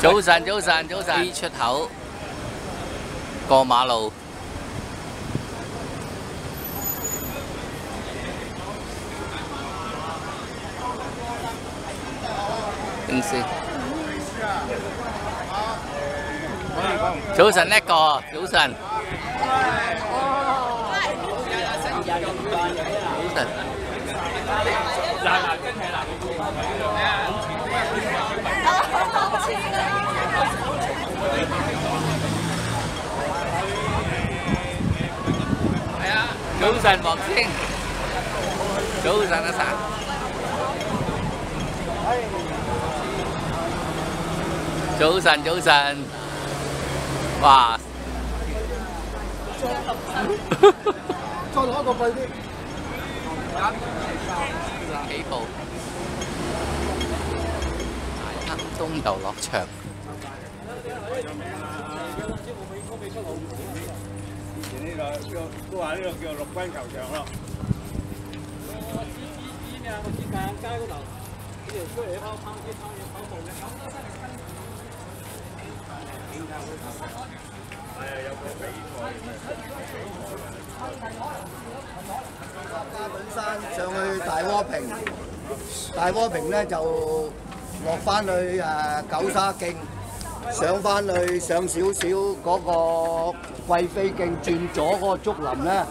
早晨，早晨，早晨。A 出口过马路。冰丝。早晨，叻哥，早晨。早晨。嗱嗱，跟住嗱。 係啊，早晨黃師兄，早晨阿生，早晨早晨，哇！再攞一個貴啲，幾步？大坑東遊樂場。以前呢個叫都話呢個叫陸軍球場咯。係啊，有個比賽。嘉頓山上去大窩坪，大窩坪咧就落翻去誒九沙徑，上翻去上少少嗰個貴妃徑，轉左嗰個竹林咧，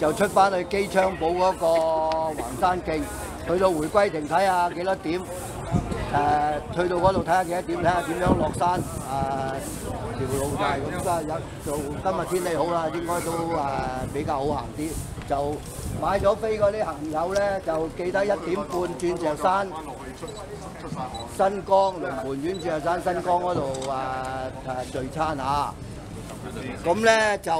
就出翻去機槍堡嗰個橫山徑，去到回歸亭睇下幾多點，誒、去到嗰度睇下幾多點，睇下點樣落山，誒、條路就係咁，真係有就今日天氣好啦，應該都誒、比較好行啲，就買咗飛嗰啲行友咧，就記得一點半轉石山。新光龍門苑鑽石山新光嗰度啊誒聚餐嚇，咁咧就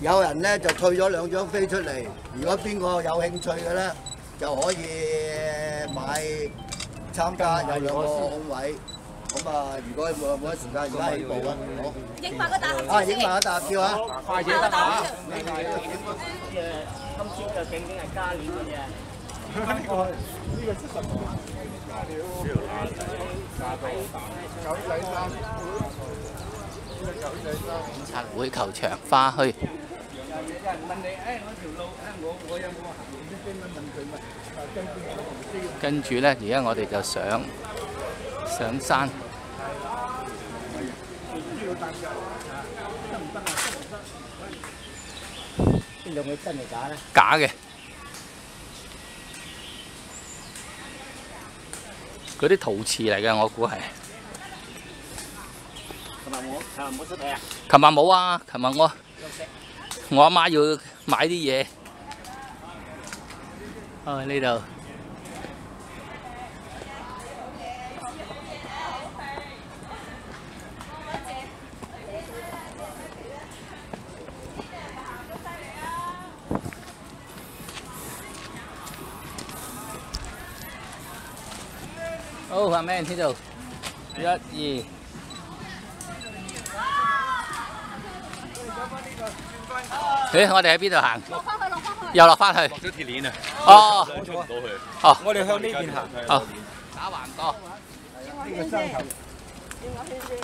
有人咧就退咗兩張飛出嚟，如果邊個有興趣嘅咧，就可以買參加，有兩個空位。咁啊，如果冇冇得時間，而家起步啊，好。影埋個大合啊，影埋一沓照啊！快啲得啊！今朝就正正係加料嘅啫。警察會球場花墟。有人問你，誒我條路，誒我我有冇行啲經問佢咪？跟住呢，而家我哋就上上山。邊度佢真係假咧？假嘅。嗰啲陶瓷嚟嘅，我估係。同埋我係咪冇出嚟啊？琴日冇啊，琴日我我阿媽要買啲嘢。哦，呢度。呢度，一二。誒，我哋喺邊度行？又落翻去。落咗鐵鏈啊！哦，出唔到去。哦，我哋向呢邊行。哦，打橫過。呢個山頭。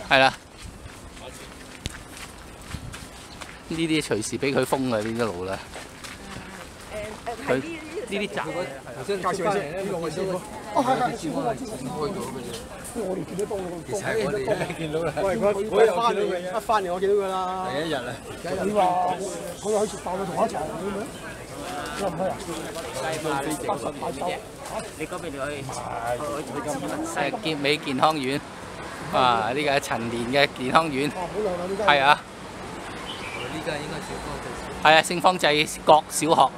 係啦。呢啲隨時俾佢封嘅呢啲路啦。佢呢呢啲閘介紹先，呢個我師傅。哦，係係師傅，我知師傅。我哋見得多其實我哋見到啦。喂，我我又見到佢，一翻嚟我見到佢啦。第一日啊。你話佢又可以爆佢同我一齊咁樣？又唔係啊？八十八週。你嗰邊就可以誒健美健康院，啊呢個係陳年嘅健康院，哇，好靚啊！呢間。係啊，呢間應該小方就係啊聖方濟各小學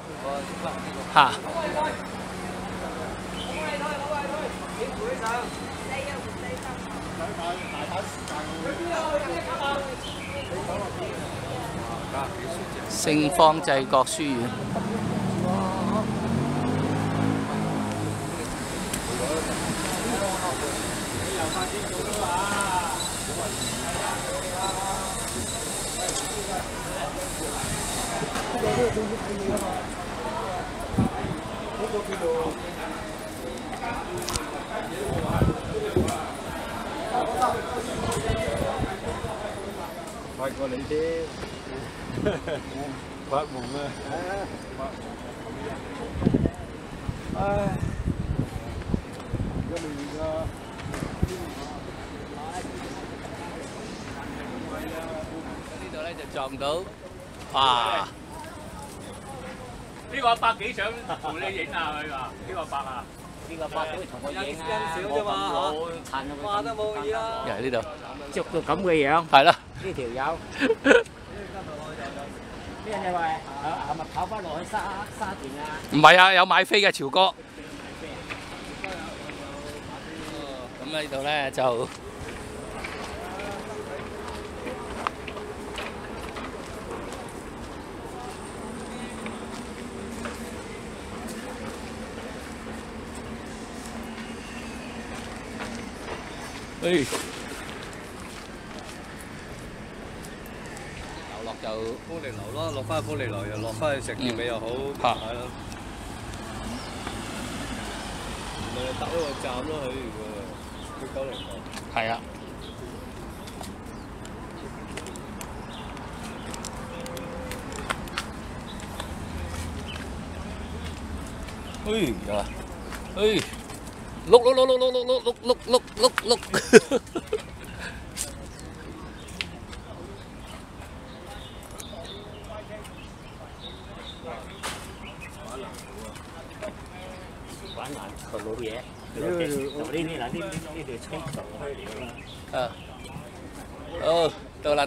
圣方制各書院。Bác có lấy thế. Bác bụng à. Cho mình uh, Đi tới đây là tròn tướng À. 呢個阿伯幾想同你影啊？佢話呢個阿伯啊，呢個八都同我影啊，啫嘛老襯話都冇意啦。又係呢度，捉到咁嘅樣，係啦，呢條友。啲人就話係係咪跑翻落去沙沙田啊？唔係啊，有買飛嘅潮哥。咁呢度咧就誒，遊樂就玻璃樓咯，落翻去玻璃樓又落翻去石硤尾又好，嚇係咯。咪搭一個站咯，佢如果去九龍塘。係啊。哎呀，哎，碌碌碌碌碌碌碌碌碌碌碌碌。玩難個老嘢，就呢啲嗱呢呢條青頭開嚟㗎啦。啊，哦，到啦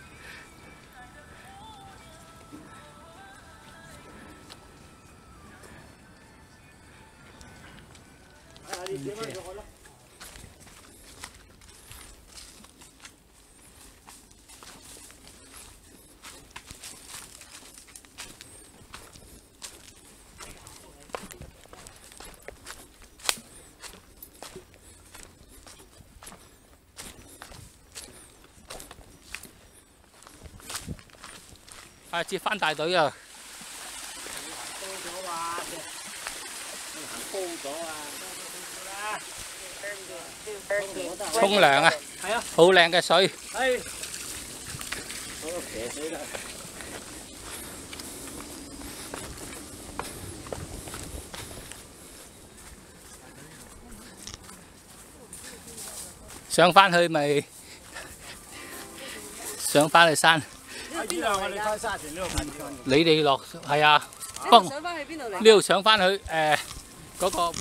啊接翻大隊啊！沖涼啊！係啊，好靚嘅水。係。嗰個騎水啦。上翻去咪上翻去山。度？你哋落系啊？你想翻去邊度嚟？呢度上翻去诶嗰、个。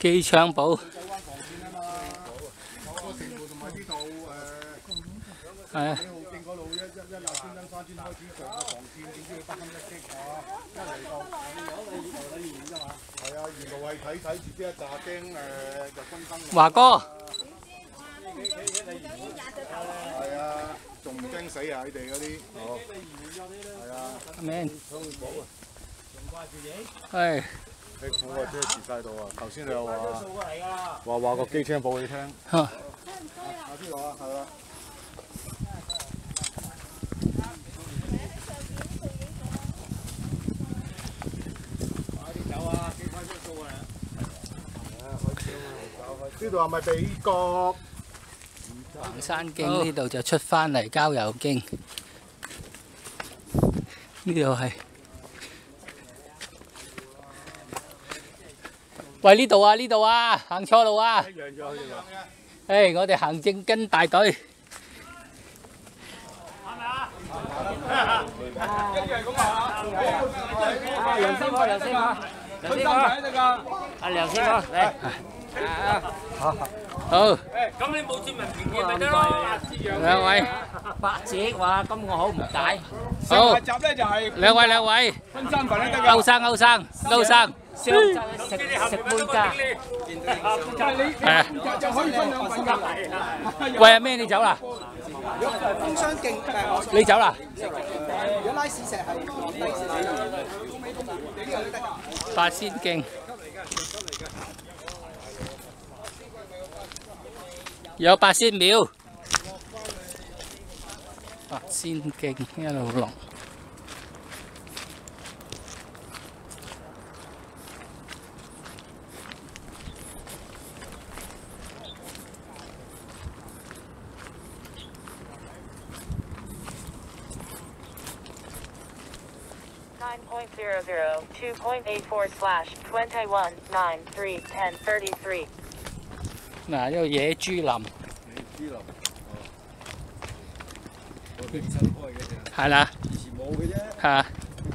機槍堡。系啊，华哥，系啊，仲惊死啊？你哋啲，系啊，阿明，系。你估個車遲晒到啊！頭先你又話話話個機車報你聽。嚇啊，邊度啊？係啦。呢度係咪美國？行山徑呢度就出翻嚟郊遊徑，呢度係。喂，呢度啊，呢度啊，行錯路啊！誒，我哋行正跟大隊。啊，梁師傅，梁師傅，梁師傅，阿梁師傅嚟。好，咁你冇咪得咯？兩位，八折話咁我好唔抵。好，集咧就係兩位兩位，分三份都得㗎。歐生歐生歐生，食食杯㗎。但係你係啊。就就可以分兩份㗎。喂，阿咩你走啦？工商徑誒，你走啦？如果拉屎石係低少少，你呢個都得㗎。八仙徑。有八仙廟，八仙徑一路落。Nine point zero zero two point eight four slash twenty one nine three ten thirty three. 嗱，呢個野豬林。係啦。冇嘅啫，係啊。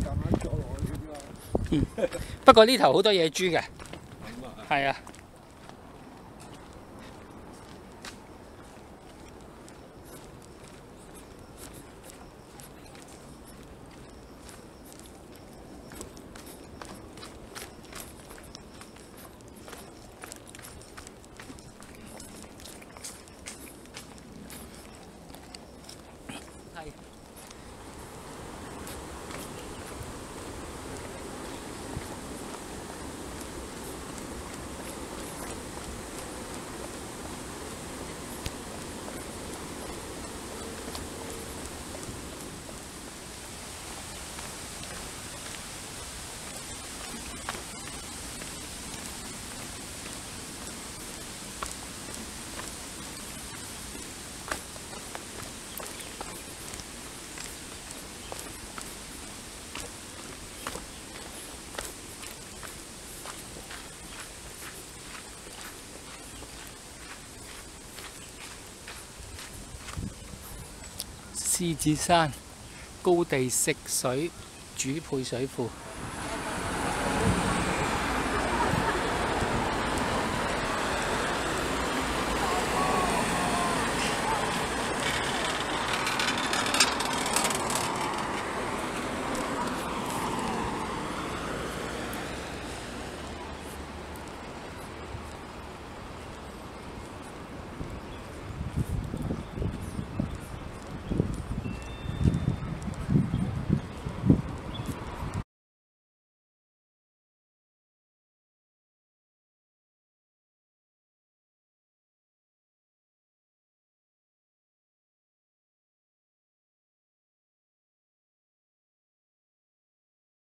夾硬坐落去嘅啫嘛。嗯，不過呢頭好多野豬嘅。係啊。獅子山高地食水主配水庫。